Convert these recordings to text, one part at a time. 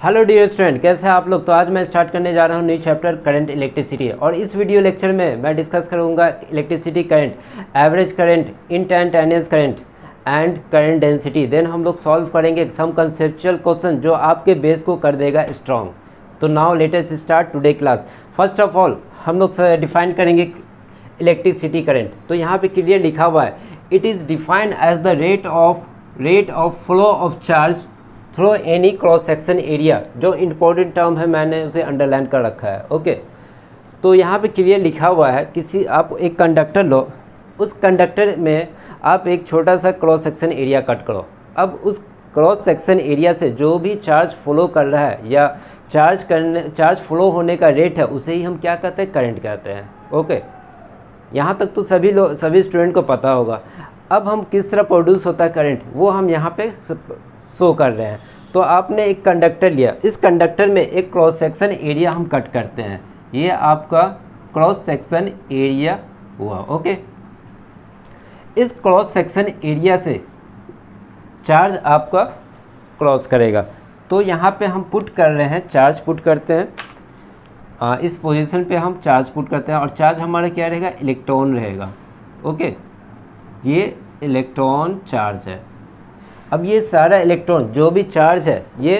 Hello dear student कैसे हैं आप लोग? तो आज मैं स्टार्ट करने जा रहा हूँ न्यू चैप्टर करंट इलेक्ट्रिसिटी और इस वीडियो लेक्चर में मैं डिस्कस करूँगा electricity current average current instantaneous current and current density then हम लोग सॉल्व करेंगे सम कंसेप्चुअल क्वेश्चन जो आपके बेस को कर देगा स्ट्रॉन्ग तो now latest start today class first of all हम लोग डिफाइन करेंगे इलेक्ट्रिसिटी करंट तो यहाँ पे क्लियर लिखा हुआ है। It is defined as the rate of rate of flow of charge through any cross section area जो इम्पोर्टेंट टर्म है, मैंने उसे अंडरलाइन कर रखा है ओके तो यहाँ पे क्लियर लिखा हुआ है, किसी, आप एक कंडक्टर लो, उस कंडक्टर में आप एक छोटा सा क्रॉस सेक्शन एरिया कट करो। अब उस क्रॉस सेक्शन एरिया से जो भी चार्ज फ्लो कर रहा है, या चार्ज करने चार्ज फ्लो होने का रेट है, उसे ही हम क्या कहते हैं? करंट कहते हैं ओके यहाँ तक तो सभी लोग सभी स्टूडेंट को पता होगा। अब हम किस तरह प्रोड्यूस होता है करंट वो हम यहाँ पे शो कर रहे हैं। तो आपने एक कंडक्टर लिया। इस कंडक्टर में एक क्रॉस सेक्शन एरिया हम कट करते हैं। ये आपका क्रॉस सेक्शन एरिया हुआ ओके इस क्रॉस सेक्शन एरिया से चार्ज आपका क्रॉस करेगा। तो यहाँ पे हम पुट कर रहे हैं चार्ज पुट करते हैं। आ, इस पोजीशन पे हम चार्ज पुट करते हैं और चार्ज हमारा क्या रहेगा? इलेक्ट्रॉन रहेगा ओके ये इलेक्ट्रॉन चार्ज है। अब ये सारा इलेक्ट्रॉन जो भी चार्ज है, ये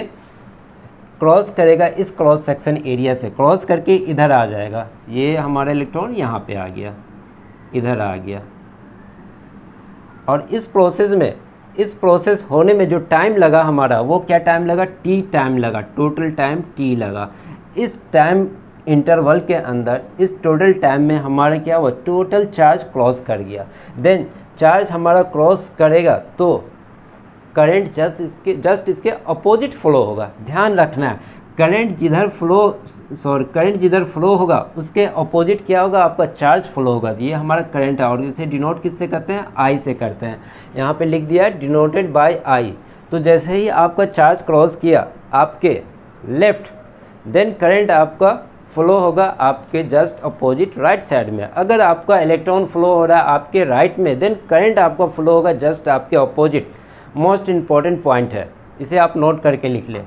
क्रॉस करेगा इस क्रॉस सेक्शन एरिया से। क्रॉस करके इधर आ जाएगा। ये हमारा इलेक्ट्रॉन यहाँ पे आ गया। इधर आ गया। और इस प्रोसेस में, इस प्रोसेस होने में जो टाइम लगा हमारा, वो क्या टाइम लगा? टी टाइम लगा। टोटल टाइम टी लगा। इस टाइम इंटरवल के अंदर, इस टोटल टाइम में हमारा क्या हुआ? टोटल चार्ज क्रॉस कर गया। देन चार्ज हमारा क्रॉस करेगा तो करंट जस्ट इसके जस्ट इसके अपोजिट फ्लो होगा। ध्यान रखना है करंट जिधर फ्लो सॉरी करंट जिधर फ्लो होगा, उसके अपोजिट क्या होगा? आपका चार्ज फ्लो होगा। ये हमारा करंट है और इसे डिनोट किससे करते हैं? आई से करते हैं। यहाँ पे लिख दिया डिनोटेड बाय आई तो जैसे ही आपका चार्ज क्रॉस किया, आपके लेफ़्ट देन करंट आपका फ्लो होगा आपके जस्ट अपोजिट राइट साइड में। अगर आपका इलेक्ट्रॉन फ्लो हो रहा है आपके राइट में देन करंट आपका फ्लो होगा जस्ट आपके अपोजिट मोस्ट इंपॉर्टेंट पॉइंट है। इसे आप नोट करके लिख लें।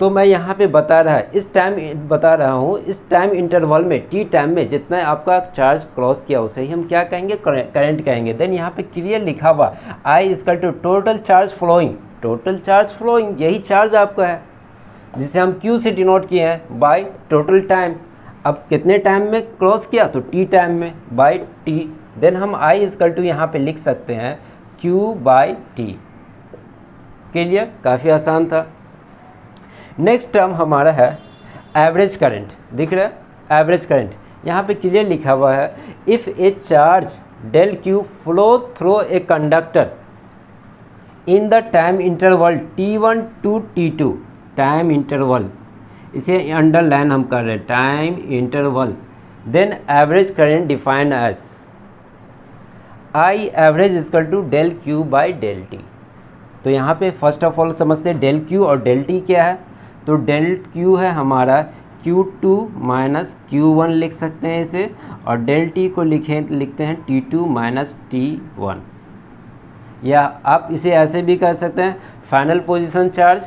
तो मैं यहाँ पे बता रहा है इस टाइम बता रहा हूँ, इस टाइम इंटरवल में टी टाइम में जितना आपका चार्ज क्रॉस किया, उसे ही हम क्या कहेंगे? करंट कहेंगे। देन यहाँ पे क्लियर लिखा हुआ I is equal to total charge flowing total charge flowing यही चार्ज आपका है, जिसे हम क्यू से डिनोट किए हैं बाय टोटल टाइम अब कितने टाइम में क्रॉस किया? तो टी टाइम में बाय टी देन हम आई इसकल टू यहाँ पर लिख सकते हैं क्यू बाई टी के लिए काफ़ी आसान था। नेक्स्ट टर्म हमारा है एवरेज करंट दिख रहा है? एवरेज करंट यहाँ पे क्लियर लिखा हुआ है if a charge del Q flow through a conductor in the time interval T one to T two time interval इसे अंडरलाइन हम कर रहे हैं time interval then average current define as I average is equal to del Q by del T. तो यहाँ पे first of all समझते हैं डेल क्यू और डेल टी क्या है? तो डेल क्यू है हमारा Q two minus Q one लिख सकते हैं इसे, और डेल टी को लिखें, लिखते हैं T two minus T one. या आप इसे ऐसे भी कर सकते हैं, final position charge,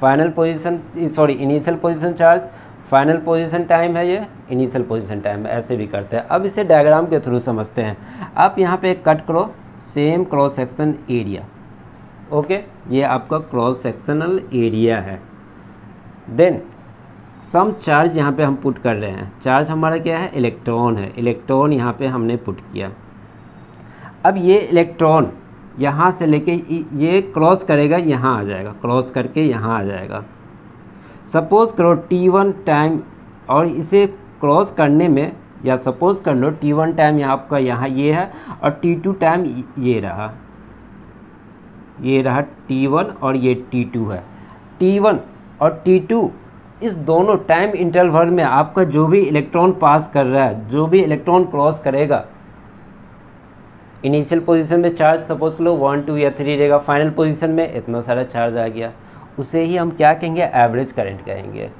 final position, sorry, initial position charge, final position time है ये इनिशियल पोजीशन टाइम ऐसे भी करते हैं। अब इसे डायग्राम के थ्रू समझते हैं। आप यहाँ पे कट करो same cross section area okay ये आपका क्रॉस सेक्शनल एरिया है। देन सम चार्ज यहाँ पे हम पुट कर रहे हैं। चार्ज हमारा क्या है? इलेक्ट्रॉन है। इलेक्ट्रॉन यहाँ पे हमने पुट किया। अब ये इलेक्ट्रॉन यहाँ से लेके ये क्रॉस करेगा, यहाँ आ जाएगा। क्रॉस करके यहाँ आ जाएगा। सपोज़ करो टी वन टाइम और इसे क्रॉस करने में, या सपोज़ कर लो टी वन टाइम आपका यहाँ ये है, और टी टू टाइम ये रहा। ये रहा टी वन और ये टी टू है। टी वन और टी टू इस दोनों टाइम इंटरवल में आपका जो भी इलेक्ट्रॉन पास कर रहा है, जो भी इलेक्ट्रॉन क्रॉस करेगा इनिशियल पोजीशन में चार्ज सपोज़ कर लो वन टू या थ्री रहेगा फाइनल पोजीशन में इतना सारा चार्ज आ गया। उसे ही हम क्या कहेंगे? एवरेज करंट कहेंगे।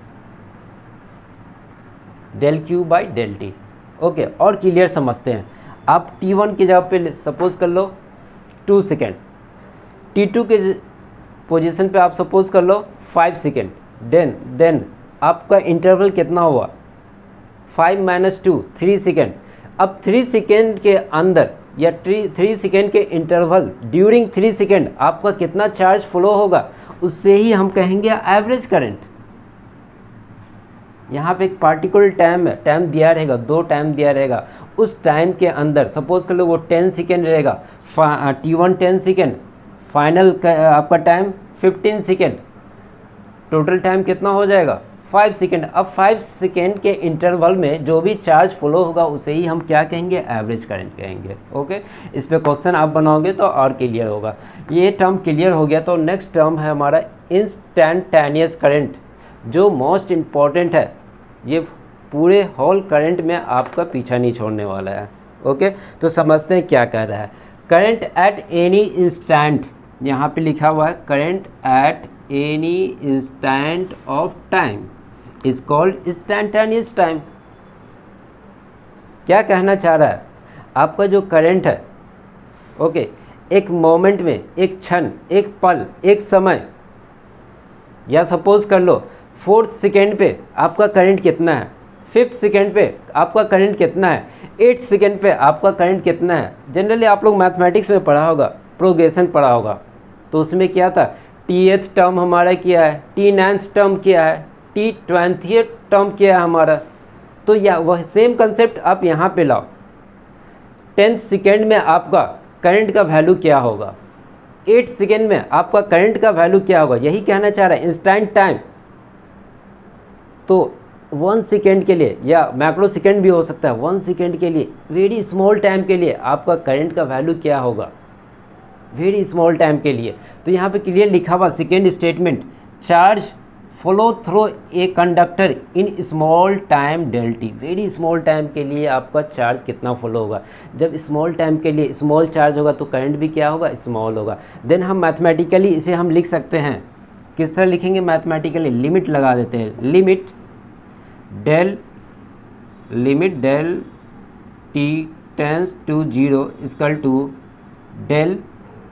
Del Q by del T okay और क्लियर समझते हैं। आप टी वन की जगह पे सपोज़ कर लो टू सेकेंड टी टू के पोजीशन पे आप सपोज़ कर लो फाइव सेकेंड देन देन आपका इंटरवल कितना हुआ? Five minus two three second अब थ्री सेकेंड के अंदर या थ्री थ्री सेकेंड के इंटरवल ड्यूरिंग थ्री सेकेंड आपका कितना चार्ज फ्लो होगा? उससे ही हम कहेंगे एवरेज करंट यहाँ पे एक पार्टिकुलर टाइम है टाइम दिया रहेगा, दो टाइम दिया रहेगा। उस टाइम के अंदर सपोज़ कर लो वो टेन सेकेंड रहेगा T one ten second final आपका time fifteen second total time कितना हो जाएगा? फाइव सेकेंड अब फाइव सेकेंड के इंटरवल में जो भी चार्ज फ्लो होगा, उसे ही हम क्या कहेंगे? एवरेज करंट कहेंगे ओके इस पर क्वेश्चन आप बनाओगे तो और क्लियर होगा। ये टर्म क्लियर हो गया तो नेक्स्ट टर्म है हमारा इंस्टेंटेनियस करंट जो मोस्ट इंपॉर्टेंट है, ये पूरे हॉल करंट में आपका पीछा नहीं छोड़ने वाला है। ओके तो समझते हैं क्या कह रहा है। करंट एट एनी इंस्टेंट यहाँ पे लिखा हुआ है current at any instant of time is called instantaneous time क्या कहना चाह रहा है? आपका जो करंट है ओके एक मोमेंट में, एक क्षण, एक पल, एक समय, या सपोज़ कर लो फोर्थ सेकेंड पे आपका करंट कितना है? फिफ्थ सेकेंड पे आपका करंट कितना है? एट्थ सेकेंड पे आपका करंट कितना है? जनरली आप लोग मैथमेटिक्स में पढ़ा होगा प्रोग्रेशन पढ़ा होगा। तो उसमें क्या था? टी एथ टर्म हमारा क्या है? टी नाइन्थ टर्म क्या है? टी ट्वेंथ टर्म क्या है हमारा? तो यह वह सेम कंसेप्ट आप यहाँ पे लाओ। टेंथ सेकेंड में आपका करंट का वैल्यू क्या होगा? एट सेकेंड में आपका करंट का वैल्यू क्या होगा? यही कहना चाह रहा है इंस्टेंट टाइम तो वन सेकेंड के लिए, या मैक्रो सेकेंड भी हो सकता है वन सेकेंड के लिए वेरी स्मॉल टाइम के लिए आपका करंट का वैल्यू क्या होगा? वेरी स्मॉल टाइम के लिए। तो यहाँ पे क्लियर लिखा हुआ second statement charge flow through a conductor in small time del T very small time के लिए आपका चार्ज कितना फ्लो होगा? जब स्मॉल टाइम के लिए स्मॉल चार्ज होगा तो करंट भी क्या होगा? स्मॉल होगा। देन हम मैथमेटिकली इसे हम लिख सकते हैं। किस तरह लिखेंगे? मैथमेटिकली लिमिट लगा देते हैं। Limit del limit del T tends to zero is equal to del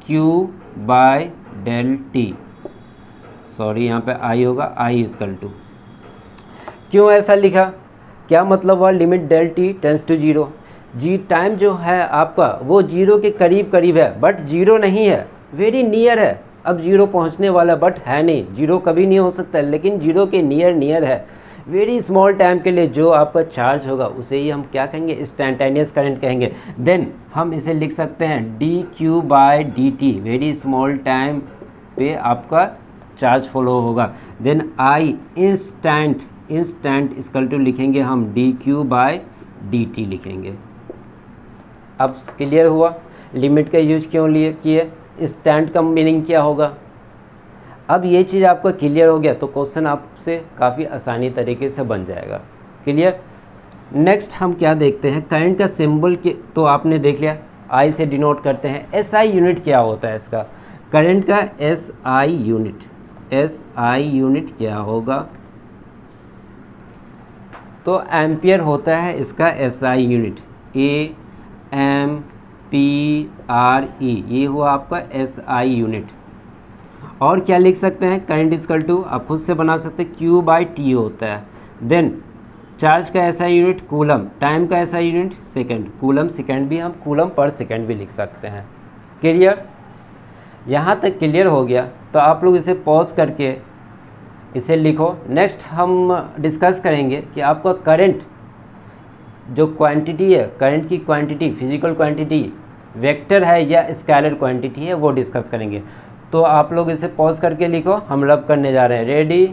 Q by del T sorry यहाँ पे आई होगा आई इसकल टू क्यों ऐसा लिखा? क्या मतलब हुआ? Limit del T tends to zero ji time जो है आपका, वो ज़ीरो के करीब करीब है बट ज़ीरो नहीं है। वेरी नियर है। अब ज़ीरो पहुँचने वाला बट है नहीं। ज़ीरो कभी नहीं हो सकता, लेकिन ज़ीरो के नियर नियर है। वेरी स्मॉल टाइम के लिए जो आपका चार्ज होगा, उसे ही हम क्या कहेंगे? इंस्टेंटेनियस करंट कहेंगे। देन हम इसे लिख सकते हैं D Q by D T very small time पे आपका चार्ज फॉलो होगा। Then I instant instant equal to लिखेंगे हम D Q by D T लिखेंगे। अब क्लियर हुआ? लिमिट का यूज़ क्यों लिए किए? स्टैंड का मीनिंग क्या होगा। अब ये चीज़ आपका क्लियर हो गया तो क्वेश्चन आपसे काफ़ी आसानी तरीके से बन जाएगा। क्लियर? नेक्स्ट हम क्या देखते हैं? करंट का सिंबल के तो आपने देख लिया। आई से डिनोट करते हैं। एस आई यूनिट क्या होता है इसका? करंट का S I unit S I unit क्या होगा? तो एम्पियर होता है इसका S I unit A M P E R E हुआ आपका एस आई यूनिट और क्या लिख सकते हैं? करंट इजकल टू आप खुद से बना सकते हैं क्यू बाई टी होता है। देन चार्ज का ऐसा यूनिट कूलम टाइम का ऐसा यूनिट सेकंड कूलम सेकंड भी हम कूलम पर सेकंड भी लिख सकते हैं। क्लियर यहाँ तक क्लियर हो गया। तो आप लोग इसे पॉज करके इसे लिखो। नेक्स्ट हम डिस्कस करेंगे कि आपका करंट जो क्वांटिटी है करंट की क्वांटिटी फ़िज़िकल क्वांटिटी वेक्टर है या स्केलर क्वांटिटी है, वो डिस्कस करेंगे। तो आप लोग इसे पॉज करके लिखो। हम रब करने जा रहे हैं। रेडी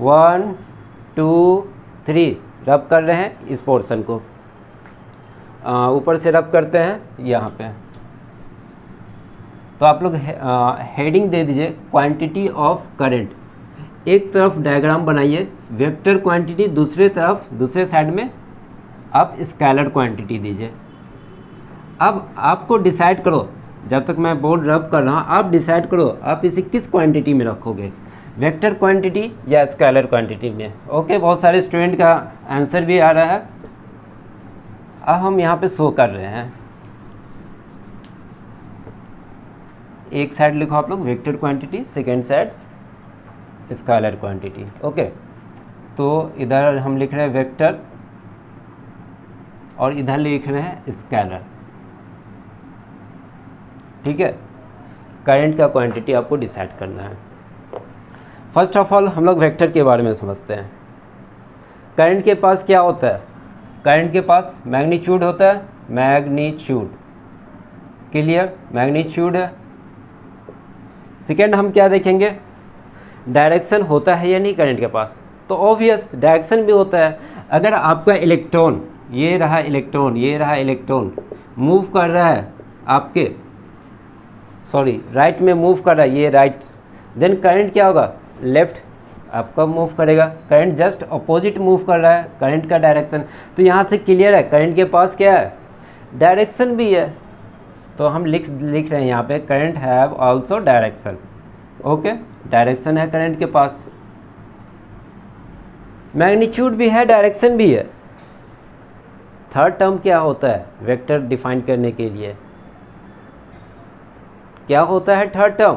वन टू थ्री रब कर रहे हैं इस पोर्शन को। ऊपर से रब करते हैं, यहाँ पे। तो आप लोग हेडिंग दे दीजिए। क्वांटिटी ऑफ़ करंट एक तरफ़ डायग्राम बनाइए। वेक्टर क्वांटिटी दूसरे तरफ़, दूसरे साइड में आप स्केलर क्वांटिटी दीजिए। अब आपको डिसाइड करो। जब तक मैं बोर्ड रब कर रहा हूँ, आप डिसाइड करो, आप इसे किस क्वांटिटी में रखोगे? वेक्टर क्वांटिटी या स्केलर क्वांटिटी में? ओके बहुत सारे स्टूडेंट का आंसर भी आ रहा है। अब हम यहाँ पे शो कर रहे हैं। एक साइड लिखो आप लोग vector quantity second side scalar quantity okay तो इधर हम लिख रहे हैं वेक्टर और इधर लिख रहे हैं स्केलर ठीक है? करंट का क्वांटिटी आपको डिसाइड करना है। फ़र्स्ट ऑफ़ ऑल हम लोग वेक्टर के बारे में समझते हैं। करंट के पास क्या होता है? करंट के पास मैग्नीट्यूड होता है। मैग्नीट्यूड क्लियर मैग्नीट्यूड है। सेकेंड हम क्या देखेंगे? डायरेक्शन होता है या नहीं करंट के पास? तो ऑब्वियस डायरेक्शन भी होता है। अगर आपका इलेक्ट्रॉन ये रहा इलेक्ट्रॉन ये रहा इलेक्ट्रॉन मूव कर रहा है आपके सॉरी राइट में मूव कर रहा है ये राइट देन करंट क्या होगा? लेफ़्ट आपका मूव करेगा. करंट जस्ट अपोजिट मूव कर रहा है. करंट का डायरेक्शन तो यहाँ से क्लियर है. करंट के पास क्या है? डायरेक्शन भी है. तो हम लिख लिख रहे हैं यहाँ पे current have also direction okay direction है करंट के पास. मैग्नीट्यूड भी है डायरेक्शन भी है. थर्ड टर्म क्या होता है? वेक्टर डिफाइन करने के लिए. क्या होता है third term?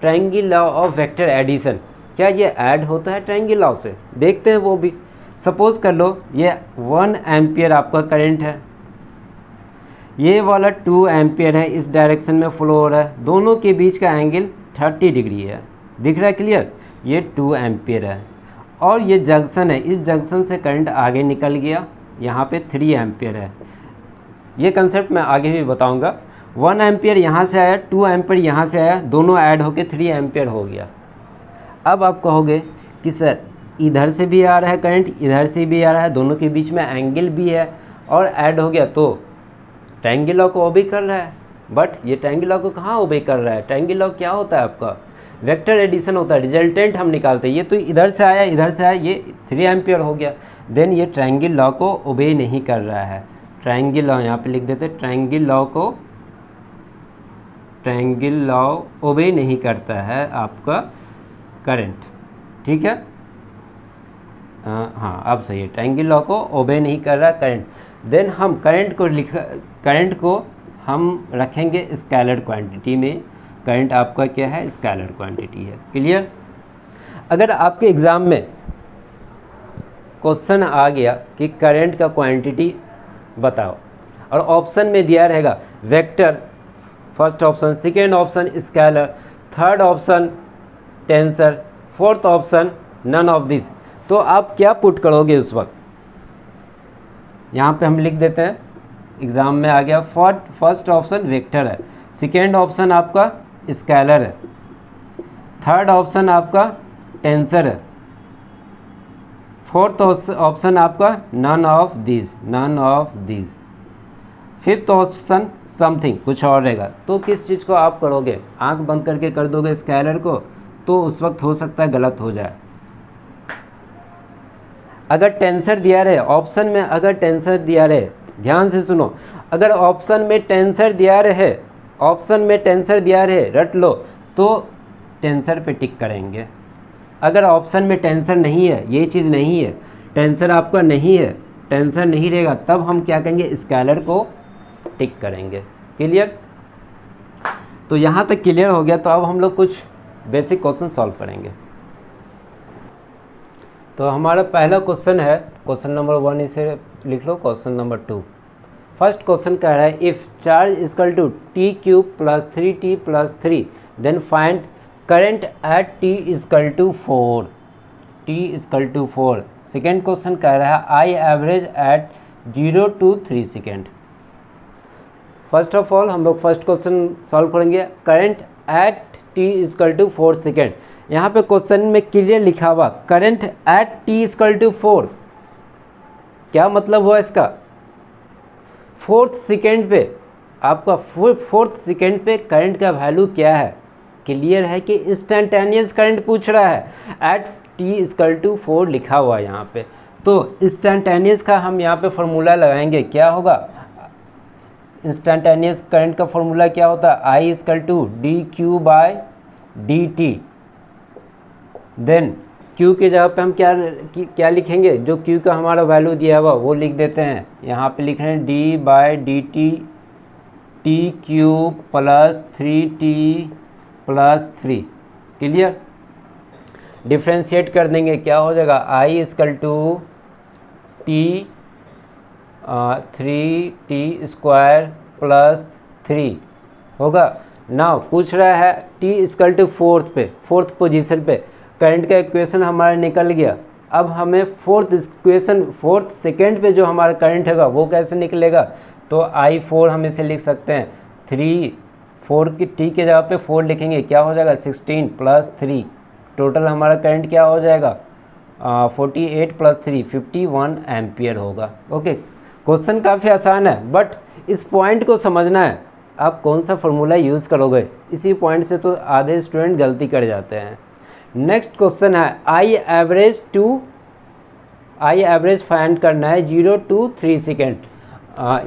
Triangle law of vector addition क्या ये ऐड होता है ट्रायंगल लॉ से? देखते हैं वो भी। सपोज़ कर लो, ये वन एम्पियर आपका करंट है। ये वाला टू एम्पियर है, इस डायरेक्शन में फ्लो हो रहा है। दोनों के बीच का एंगल थर्टी डिग्री है। दिख रहा है क्लियर ये टू एम्पियर है। और ये जंक्शन है, इस जंक्शन से करंट आगे निकल गया। यहाँ पे थ्री एम्पियर है। ये कंसेप्ट मैं आगे भी बताऊँगा। वन एम्पियर यहाँ से आया, टू एम्पियर यहाँ से आया, दोनों ऐड होके थ्री एम्पियर हो गया। अब आप कहोगे कि सर, इधर से भी आ रहा है करंट इधर से भी आ रहा है, दोनों के बीच में एंगल भी है और ऐड हो गया तो ट्रायंगल लॉ को ओबे कर रहा है। बट ये ट्रायंगल लॉ को कहाँ ओबे कर रहा है? ट्रायंगल लॉ क्या होता है आपका? वेक्टर एडिशन होता है रिजल्टेंट हम निकालते हैं। ये तो इधर से आया, इधर से आया, ये थ्री एम्पियर हो गया। देन ये ट्रायंगल लॉ को ओबे नहीं कर रहा है। ट्रायंगल लॉ यहाँ पे लिख देते ट्रायंगल लॉ को ट्रायंगल लॉ ओबे नहीं करता है आपका करंट ठीक है? हाँ अब सही है। ट्रायंगल लॉ को ओबे नहीं कर रहा करंट देन हम करंट को लिख करंट को हम रखेंगे स्केलर क्वांटिटी में। करंट आपका क्या है? स्केलर क्वांटिटी है। क्लियर अगर आपके एग्ज़ाम में क्वेश्चन आ गया कि करंट का क्वांटिटी बताओ, और ऑप्शन में दिया रहेगा vector first option second option scalar third option tensor fourth option none of this तो आप क्या पुट करोगे उस वक्त? यहाँ पे हम लिख देते हैं। एग्ज़ाम में आ गया। फ़र्स्ट फ़र्स्ट ऑप्शन वेक्टर है। सेकेंड ऑप्शन आपका स्केलर है। थर्ड ऑप्शन आपका टेंसर है। फोर्थ ऑप्शन आपका none of this none of this fifth option something कुछ और रहेगा। तो किस चीज़ को आप करोगे आँख बंद करके कर दोगे स्केलर को तो उस वक्त हो सकता है गलत हो जाए। अगर टेंसर दिया रहे ऑप्शन में अगर टेंसर दिया रहे, ध्यान से सुनो, अगर ऑप्शन में टेंसर दिया रहे ऑप्शन में टेंसर दिया रहे, रट लो तो टेंसर पे टिक करेंगे। अगर ऑप्शन में टेंसर नहीं है, ये चीज़ नहीं है टेंसर आपका नहीं है टेंसर नहीं रहेगा, तब हम क्या कहेंगे? स्कैलर को टिक करेंगे। क्लियर तो यहाँ तक क्लियर हो गया तो अब हम लोग कुछ बेसिक क्वेश्चन सॉल्व करेंगे। तो हमारा पहला क्वेश्चन है क्वेश्चन नंबर वन इसे लिख लो question number two first question कह रहा है if charge equal to T cube plus three T plus three then find current at T equal to four T equal to four second question कह रहा है I average at zero to three second first of all हम लोग first question solve करेंगे। Current at T equal to four second यहाँ पे question में clear लिखा हुआ, current at T equal to four क्या मतलब हुआ इसका? फोर्थ सेकेंड पे, आपका फोर्थ सेकेंड पे करंट का वैल्यू क्या है? क्लियर है कि इंस्टेंटेनियस करंट पूछ रहा है। At T equal to four लिखा हुआ यहाँ पे। तो इंस्टेंटेनियस का हम यहाँ पे फॉर्मूला लगाएँगे। क्या होगा? इंस्टेंटेनियस करंट का फॉर्मूला क्या होता है? I equal to D Q by D T then Q के जगह पे हम क्या क्या लिखेंगे? जो क्यू का हमारा वैल्यू दिया हुआ, वो लिख देते हैं। यहाँ पे लिख रहे हैं D by D T T Q plus three T plus three clear differentiate कर देंगे। क्या हो जाएगा? I equal to T three T square plus three. होगा? ना पूछ रहा है टी इसकल टू फोर्थ पे, फोर्थ पोजीशन पे। करंट का इक्वेशन हमारा निकल गया। अब हमें फोर्थ इक्वेशन फोर्थ सेकेंड पे जो हमारा करंट होगा, वो कैसे निकलेगा? तो आई फोर हम इसे लिख सकते हैं। थ्री फोर की टी के जगह पे फोर लिखेंगे, क्या हो जाएगा? सिक्सटीन प्लस थ्री टोटल हमारा करंट क्या हो जाएगा? Forty eight plus three fifty one ampere होगा। ओके क्वेश्चन काफ़ी आसान है बट इस पॉइंट को समझना है। आप कौन सा फॉर्मूला यूज़ करोगे? इसी पॉइंट से तो आधे स्टूडेंट गलती कर जाते हैं। नेक्स्ट क्वेश्चन है I average to I average find करना है ज़ीरो टू थ्री सेकेंड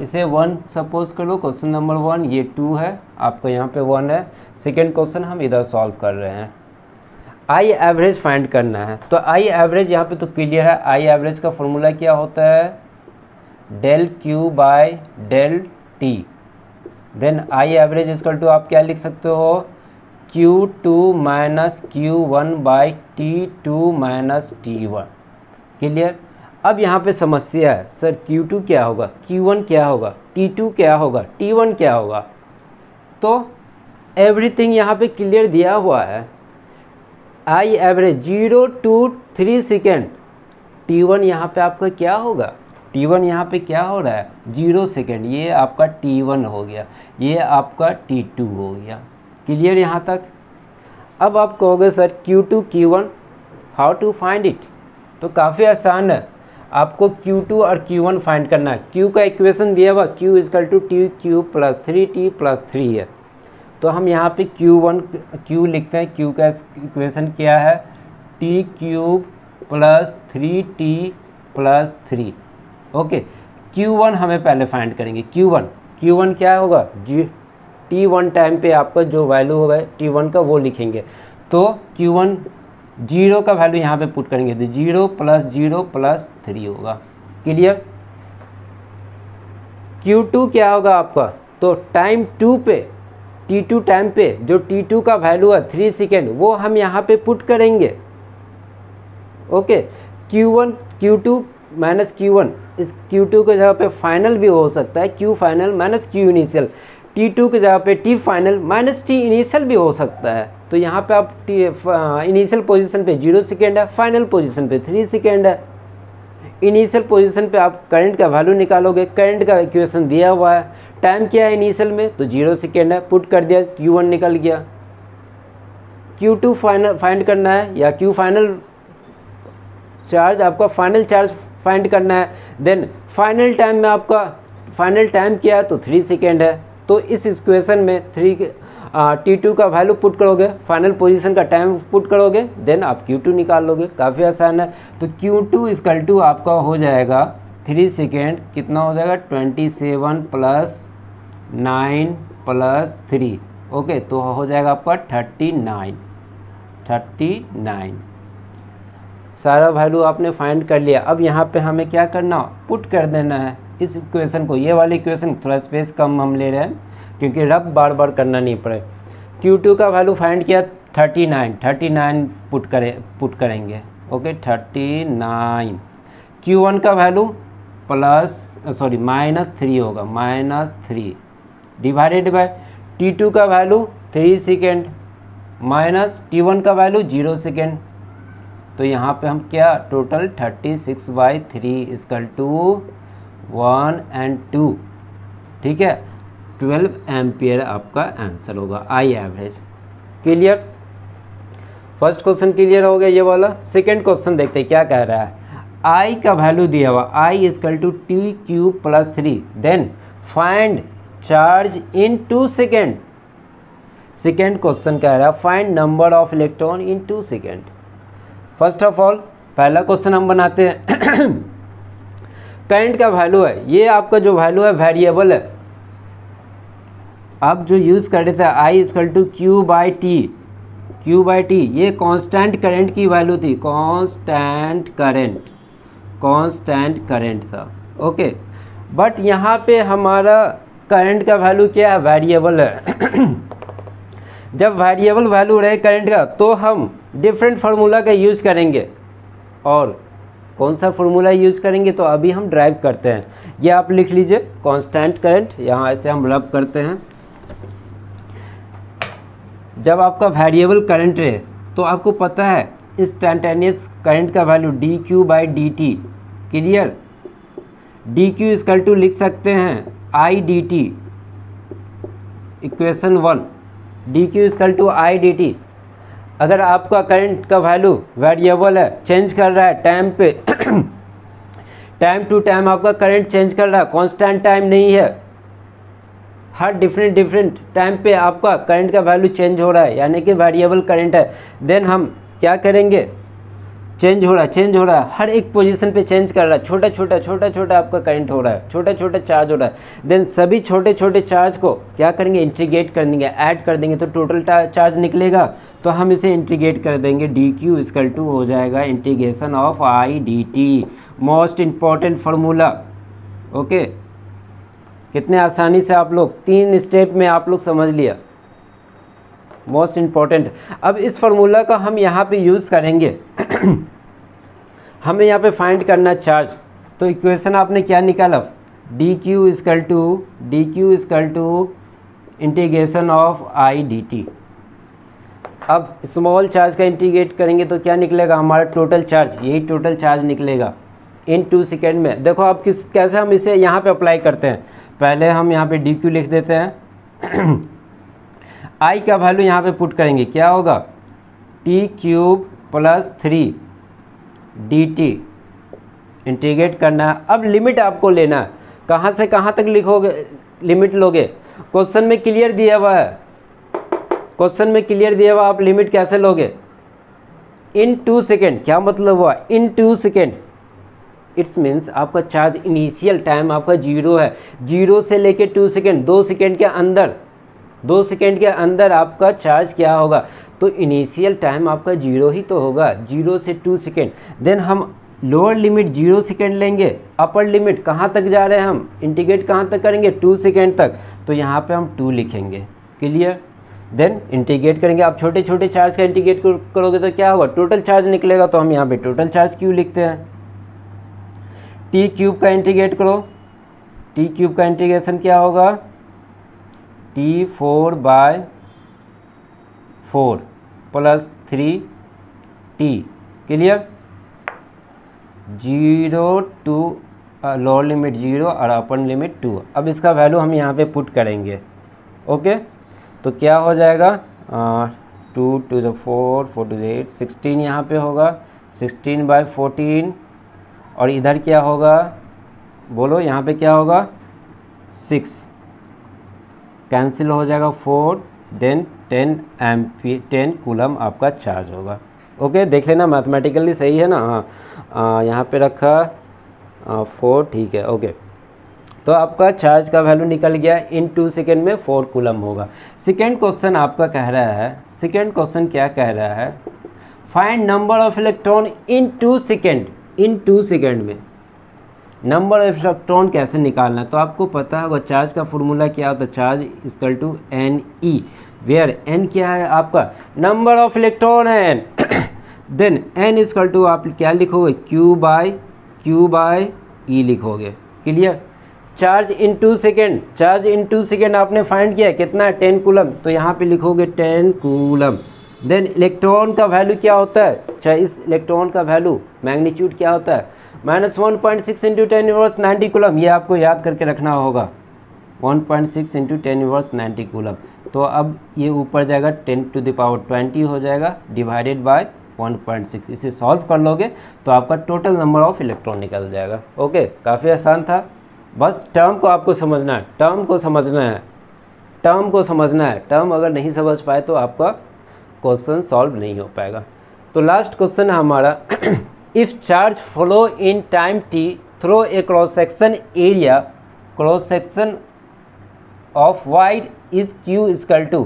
इसे वन सपोज़ कर क्वेश्चन नंबर वन ये टू है, आपका यहाँ पे वन है। सेकेंड क्वेश्चन हम इधर सॉल्व कर रहे हैं। आई एवरेज फाइंड करना है। तो आई एवरेज यहाँ पे तो क्लियर है आई एवरेज का फॉर्मूला क्या होता है? Del Q by del T then I average equal to आप क्या लिख सकते हो? Q two minus Q one by T two minus T one clear अब यहाँ पे समस्या है। सर Q2 क्या होगा? Q1 क्या होगा? T2 क्या होगा? T1 क्या होगा? तो एवरीथिंग यहाँ पे क्लियर दिया हुआ है। I average zero to three second T one यहाँ पर आपका क्या होगा? टी वन यहाँ पर क्या हो रहा है? ज़ीरो सेकेंड ये आपका टी वन हो गया। ये आपका टी टू हो गया। क्लियर यहाँ तक? अब आप कहोगे, sir Q two Q one how to find it तो काफ़ी आसान है। आपको Q2 और Q1 फाइंड करना है। Q का इक्वेशन दिया हुआ, Q equal to T Q plus three T plus three है। तो हम यहाँ पे Q1 Q लिखते हैं। Q का इक्वेशन क्या है? T cube plus three T plus three okay Q1 हमें पहले फाइंड करेंगे Q1 Q1 क्या होगा? जी टी वन टाइम पे आपका जो वैल्यू होगा टी वन का वो लिखेंगे। तो Q1 ज़ीरो का वैल्यू यहाँ पे पुट करेंगे तो zero plus zero plus three होगा। क्लियर क्यू टू क्या होगा आपका? तो टाइम टू पे टी टू टाइम पे जो टी टू का वैल्यू है थ्री सेकेंड वो हम यहाँ पे पुट करेंगे। Okay? Q one, Q two minus Q one, इस क्यू टू के जगह पे फाइनल भी हो सकता है, Q final minus Q initial, T two के जगह पे T final minus T initial भी हो सकता है। तो यहाँ पे आप टी इनिशियल पोजीशन पे ज़ीरो सेकेंड है, फाइनल पोजीशन पे थ्री सेकेंड है। इनिशियल पोजीशन पे आप करंट का वैल्यू निकालोगे, करंट का इक्वेशन दिया हुआ है, टाइम क्या है इनिशियल में? तो ज़ीरो सेकेंड है, पुट कर दिया, क्यू वन निकल गया। क्यू टू फाइनल, फाइंड करना है, या क्यू फाइनल चार्ज, आपका फाइनल चार्ज फाइंड करना है। देन फाइनल टाइम में आपका फाइनल टाइम क्या है तो थ्री सेकेंड है। तो इस इक्वेशन में थ्री टी टू का वैल्यू पुट करोगे फाइनल पोजीशन का टाइम पुट करोगे देन आप क्यू टू निकाल लोगे। काफ़ी आसान है। तो क्यू टू इसकल टू आपका हो जाएगा थ्री सेकेंड कितना हो जाएगा? Twenty seven plus nine plus three okay तो हो जाएगा आपका थर्टी नाइन थर्टी नाइन सारा वैल्यू आपने फाइंड कर लिया। अब यहाँ पे हमें क्या करना पुट कर देना है। इस इक्वेशन को, ये वाली इक्वेशन थोड़ा स्पेस कम हम ले रहे हैं, क्योंकि रब बार बार करना नहीं पड़े। Q2 का वैल्यू फाइंड किया 39 39 पुट करें पुट करेंगे। ओके 39 Q1 का value plus sorry minus three होगा। Minus three divided by T2 का value three second minus T one का वैल्यू ज़ीरो सेकेंड तो यहाँ पे हम क्या? Total thirty six by three equal to one and two ठीक है? ट्वेल्व एम्पियर आपका आंसर होगा। I average clear first question clear हो गया ये वाला। सेकेंड क्वेश्चन देखते हैं क्या कह रहा है। आई का वैल्यू दिया हुआ। I equal to T Q plus three then find charge in two second second question कह रहा है। Find number of electron in two second first of all पहला क्वेश्चन हम बनाते हैं। करंट का वैल्यू है। ये आपका जो वैल्यू है वेरिएबल है। आप जो यूज़ कर रहे थे I equal to Q by T Q by T ये कांस्टेंट करंट की वैल्यू थी। कांस्टेंट करंट कांस्टेंट करंट था। ओके बट यहाँ पे हमारा करंट का वैल्यू क्या है? वेरिएबल है। जब वेरिएबल वैल्यू रहे करंट का तो हम डिफरेंट फार्मूला का यूज़ करेंगे। और कौन सा फार्मूला यूज़ करेंगे तो अभी हम ड्राइव करते हैं। ये आप लिख लीजिए कांस्टेंट करंट यहाँ ऐसे हम रब करते हैं। जब आपका वेरिएबल करंट है तो आपको पता है इंस्टेंटेनियस करंट का value D Q by D T clear D Q equal to लिख सकते हैं I D T equation one D Q equal to I D T अगर आपका करंट का वैल्यू वेरिएबल है चेंज कर रहा है टाइम पे टाइम टू टाइम आपका करंट चेंज कर रहा है कांस्टेंट टाइम नहीं है, हर डिफरेंट डिफरेंट टाइम पे आपका करंट का वैल्यू चेंज हो रहा है, यानी कि वेरिएबल करंट है देन हम क्या करेंगे? चेंज हो रहा है चेंज हो रहा है, हर एक पोजीशन पे चेंज कर रहा है, छोटा छोटा छोटा छोटा आपका करंट हो रहा है, छोटा छोटा चार्ज हो रहा है देन सभी छोटे छोटे चार्ज को क्या करेंगे? इंटीग्रेट कर देंगे ऐड कर देंगे तो टोटल चार्ज निकलेगा। तो हम इसे इंटीग्रेट कर देंगे डी क्यू इसकल टू हो जाएगा integration of I D T most important formula okay कितने आसानी से आप लोग, तीन स्टेप में आप लोग समझ लिया। मोस्ट इंपॉर्टेंट अब इस फार्मूला का हम यहाँ पे यूज़ करेंगे। हमें यहाँ पे फाइंड करना चार्ज तो इक्वेशन आपने क्या निकाला? D Q equal to D Q equal to integration of I D T अब स्मॉल चार्ज का इंटीग्रेट करेंगे तो क्या निकलेगा? हमारा टोटल चार्ज यही टोटल चार्ज निकलेगा इन टू सेकेंड में। देखो आप किस, कैसे हम इसे यहाँ पे अप्लाई करते हैं। पहले हम यहाँ पे डी क्यू लिख देते हैं। आई का वैल्यू यहाँ पे पुट करेंगे। क्या होगा? T cube plus three D T integrate करना है। अब लिमिट आपको लेना है। कहाँ से कहाँ तक लिखोगे? लिमिट लोगे। क्वेश्चन में क्लियर दिया हुआ है। क्वेश्चन में क्लियर दिया हुआ, आप लिमिट कैसे लोगे? इन टू सेकेंड, क्या मतलब हुआ? In two second. It's means आपका चार्ज इनिशियल टाइम आपका ज़ीरो है। ज़ीरो से लेके टू सेकेंड, दो सेकेंड के अंदर, दो सेकेंड के अंदर आपका चार्ज क्या होगा? तो इनिशियल टाइम आपका ज़ीरो ही तो होगा, ज़ीरो से टू सेकेंड। देन हम लोअर लिमिट ज़ीरो सेकेंड लेंगे, अपर लिमिट कहाँ तक जा रहे हैं हम? इंटीग्रेट कहाँ तक करेंगे? टू सेकेंड तक। तो यहाँ पे हम टू लिखेंगे। क्लियर? देन इंटीग्रेट करेंगे। आप छोटे छोटे चार्ज का इंटीग्रेट करोगे तो क्या होगा? टोटल चार्ज निकलेगा तो हम यहाँ पे टोटल चार्ज क्यू लिखते हैं? टी क्यूब का इंटीग्रेट करो। टी क्यूब का इंटीग्रेशन क्या होगा? T four by four plus three T clear zero two lower limit zero और अपर लिमिट टू अब इसका वैल्यू हम यहाँ पे पुट करेंगे। ओके तो क्या हो जाएगा? टू टू जो फोर फोर टू जो एट सिक्सटीन यहाँ पे होगा। सिक्सटीन बाई फोर्टीन और इधर क्या होगा? बोलो, यहाँ पे क्या होगा? सिक्स कैंसिल हो जाएगा four then ten M P ten coulomb आपका चार्ज होगा। ओके देख लेना मैथमेटिकली सही है ना? हाँ। यहाँ पे रखा। फोर ठीक है ओके तो आपका चार्ज का वैल्यू निकल गया इन टू सेकेंड में फोर कूलम होगा। सेकेंड क्वेश्चन आपका कह रहा है सेकेंड क्वेश्चन क्या कह रहा है? Find number of electron in two second in two second में। नंबर ऑफ़ इलेक्ट्रॉन कैसे निकालना तो आपको पता होगा चार्ज का फॉर्मूला क्या होता है? Charge equal to N E where N क्या है आपका? Number of electron N then N equal to आप क्या लिखोगे? Q by Q by E लिखोगे। Clear charge in two second, charge in two second आपने फाइंड किया कितना है? Ten coulomb. तो यहाँ पे लिखोगे टेन कूलम। देन इलेक्ट्रॉन का वैल्यू क्या होता है? चाहे इस इलेक्ट्रॉन का वैल्यू मैग्नीट्यूड क्या होता है? Minus one point six into ten inverse ninety coulomb. ये आपको याद करके रखना होगा। One point six into ten inverse ninety coulomb. तो अब ये ऊपर जाएगा ten to the power twenty हो जाएगा divided by one point six इसे सॉल्व कर लोगे तो आपका टोटल नंबर ऑफ़ इलेक्ट्रॉन निकल जाएगा। ओके काफ़ी आसान था। बस टर्म को आपको समझना है टर्म को समझना है टर्म को समझना है। टर्म अगर नहीं समझ पाए तो आपका क्वेश्चन सॉल्व नहीं हो पाएगा। तो लास्ट क्वेश्चन है हमारा if charge flow in time t through a cross section area cross section of wide is q is equal to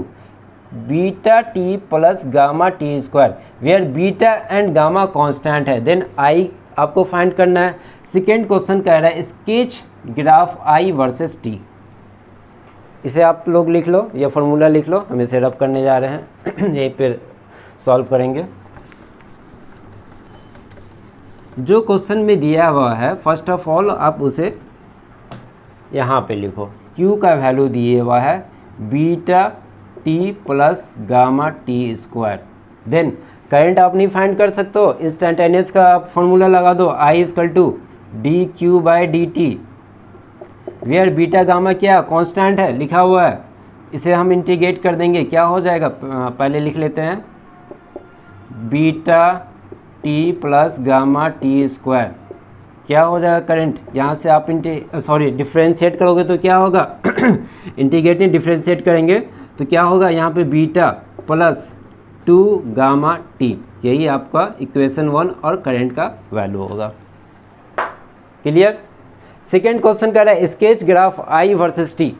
beta t plus gamma t square where beta and gamma constant है। Then I आपको find करना है। Second question कह रहा है sketch graph I versus t इसे आप लोग लिख लो, या फॉर्मूला लिख लो, हम इसे रब करने जा रहे हैं। यहीं पर सॉल्व करेंगे। जो क्वेश्चन में दिया हुआ है फ़र्स्ट ऑफ़ ऑल आप उसे यहाँ पे लिखो। Q का वैल्यू दिए हुआ है beta t plus gamma t square then current आप नहीं फाइंड कर सकते हो इंस्टेंटेनियस का आप फॉर्मूला लगा दो I is equal to d q by d t where beta gamma क्या? कांस्टेंट है, लिखा हुआ है। इसे हम इंटीग्रेट कर देंगे। क्या हो जाएगा? पहले लिख लेते हैं। Beta t plus gamma t square क्या हो जाएगा करंट यहाँ से आप इंटी सॉरी डिफ्रेंशिएट करोगे तो क्या होगा? इंटीग्रेट नहीं डिफ्रेंशिएट करेंगे। तो क्या होगा? यहाँ पे beta plus two gamma t, यही आपका इक्वेशन वन और करंट का वैल्यू होगा। क्लियर? सेकेंड क्वेश्चन कह रहा है, sketch graph I versus t.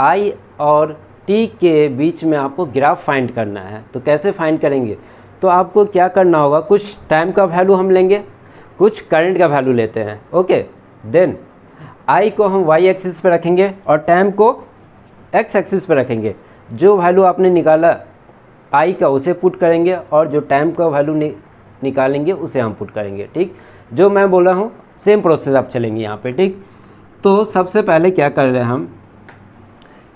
I और टी के बीच में आपको ग्राफ फाइंड करना है तो कैसे फाइंड करेंगे? तो आपको क्या करना होगा, कुछ टाइम का वैल्यू हम लेंगे, कुछ करंट का वैल्यू लेते हैं, ओके? देन, आई को हम वाई एक्सिस पर रखेंगे और टाइम को एक्स एक्सिस पर रखेंगे। जो वैल्यू आपने निकाला आई का उसे पुट करेंगे और जो टाइम का वैल्यू नि, निकालेंगे उसे हम पुट करेंगे ठीक? जो मैं बोल रहा हूँ सेम प्रोसेस आप चलेंगे यहाँ पे ठीक? तो सबसे पहले क्या कर रहे हैं हम?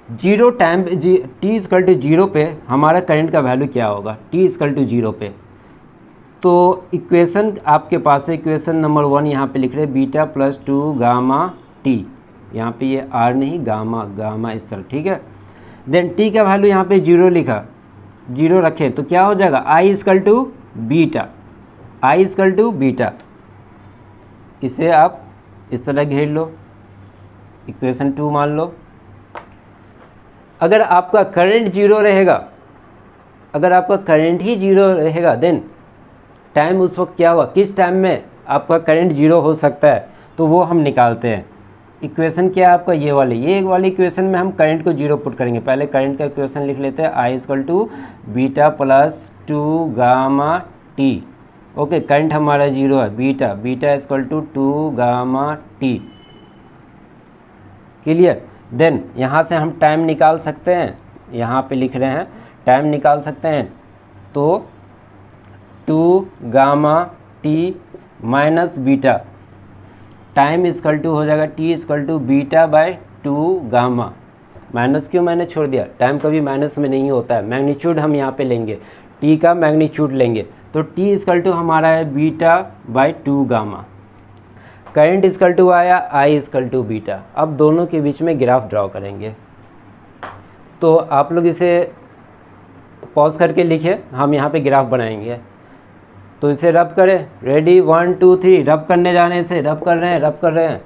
Zero time ji t is equal to zero पे हमारा करंट का वैल्यू क्या होगा? टी इजकल टू ज़ीरो पे। तो इक्वेशन आपके पास है इक्वेशन नंबर वन यहाँ पे लिख रहे हैं beta plus two gamma t यहाँ पे ये आर नहीं गामा गामा इस तरह ठीक है? देन टी का वैल्यू यहाँ पे ज़ीरो लिखा। ज़ीरो रखें तो क्या हो जाएगा? I is equal to beta I is equal to beta इसे आप इस तरह घेर लो। इक्वेशन टू मान लो। अगर आपका करंट ज़ीरो रहेगा, अगर आपका करंट ही ज़ीरो रहेगा देन टाइम उस वक्त क्या होगा किस टाइम में आपका करंट ज़ीरो हो सकता है? तो वो हम निकालते हैं। इक्वेशन क्या है आपका? ये वाले। ये वाली इक्वेशन में हम करंट को ज़ीरो पुट करेंगे। पहले करंट का इक्वेशन लिख लेते हैं। I is equal to beta plus two gamma t okay current हमारा ज़ीरो है। Beta beta is equal to two gamma t clear then यहाँ से हम टाइम निकाल सकते हैं। यहाँ पे लिख रहे हैं। टाइम निकाल सकते हैं। तो two gamma t minus beta time is equal to हो जाएगा t is equal to beta by two gamma. Minus क्यों मैंने छोड़ दिया? टाइम कभी माइनस में नहीं होता है। मैग्नीट्यूड हम यहाँ पे लेंगे। टी का मैग्नीट्यूड लेंगे। तो टी इसकल टू हमारा है beta by two gamma. Current is equal to आया, आई इसकल टू बीटा। अब दोनों के बीच में ग्राफ ड्रॉ करेंगे। तो आप लोग इसे पॉज करके लिखे। हम यहाँ पे ग्राफ बनाएँगे। तो इसे रब करें। रेडी वन टू थ्री रब करने जाने से। रब कर रहे हैं, रब कर रहे हैं।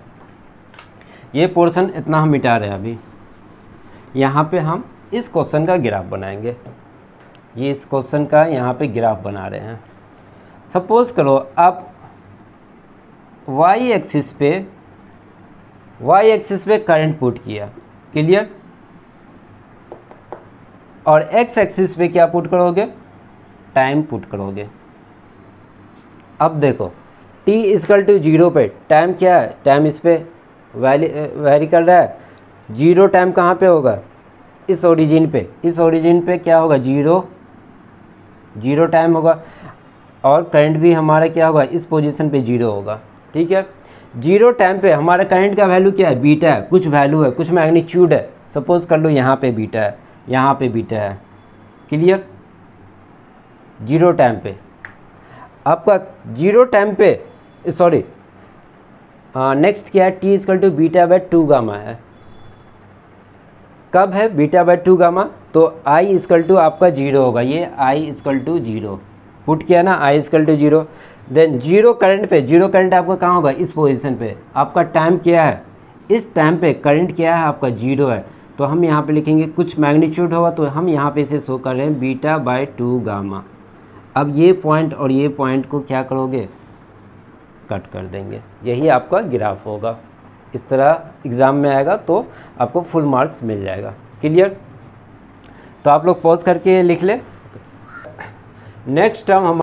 ये पोर्शन इतना हम मिटा रहे हैं अभी। यहाँ पे हम इस क्वेश्चन का ग्राफ बनाएँगे। ये इस क्वेश्चन का यहाँ पे ग्राफ बना रहे हैं। सपोज़ करो आप वाई एक्सिस पे वाई एक्सिस पे करंट पुट किया। क्लियर और एक्स एक्सिस पे क्या पुट करोगे? टाइम पुट करोगे। अब देखो, t is equal to zero पे टाइम क्या है? टाइम इस पर वैली वैरी कर रहा है। ज़ीरो टाइम कहाँ पे होगा? इस ओरिजिन पे। इस ओरिजिन पे क्या होगा? ज़ीरो ज़ीरो टाइम होगा। और करंट भी हमारा क्या होगा? इस पोजीशन पे ज़ीरो होगा। ठीक है? ज़ीरो टाइम पे हमारा करंट का वैल्यू क्या है? बीटा है। कुछ वैल्यू है, कुछ मैग्नीट्यूड है। सपोज़ कर लो यहाँ पे बीटा है, यहाँ पे बीटा है। क्लियर ज़ीरो टाइम पे। आपका ज़ीरो टाइम पे सॉरी नेक्स्ट क्या है? T is equal to beta by two gamma है। कब है बीटा बाय टू गामा तो आई इजकल टू आपका ज़ीरो होगा, ये I is equal to zero. Put किया ना I is equal to zero. Then zero current पे, ज़ीरो करंट आपका कहाँ होगा? इस पोजीशन पे। आपका टाइम क्या है? इस टाइम पे करंट क्या है? आपका ज़ीरो है। तो हम यहाँ पे लिखेंगे, कुछ मैग्नीट्यूड होगा तो हम यहाँ पे इसे शो कर रहे हैं बीटा बाय टू गामा अब ये पॉइंट और ये पॉइंट को क्या करोगे? कट कर देंगे। यही आपका ग्राफ होगा। इस तरह एग्ज़ाम में आएगा तो आपको फुल मार्क्स मिल जाएगा। क्लियर तो आप लोग पॉज करके लिख ले। नेक्स्ट टर्म हम